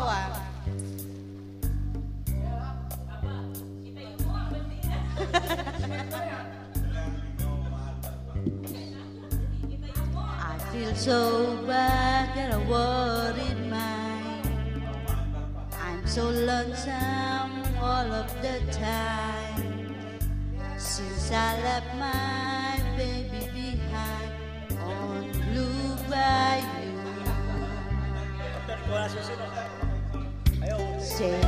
ah. I feel so bad, got a worried mind. I'm so lonesome all of the time. Since I left my Saving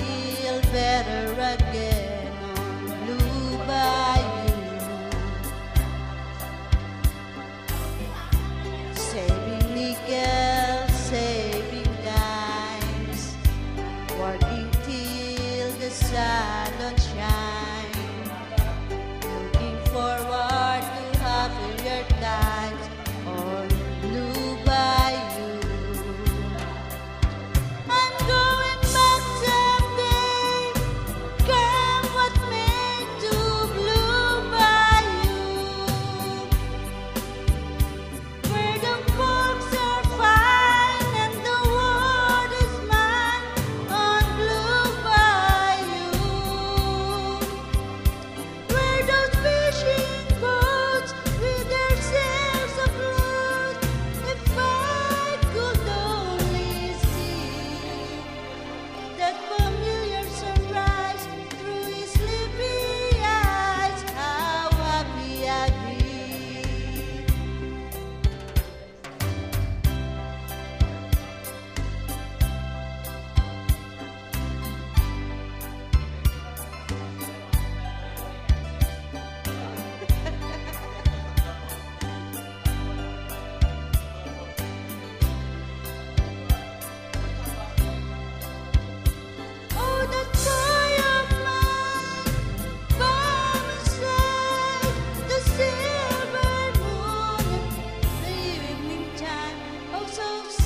so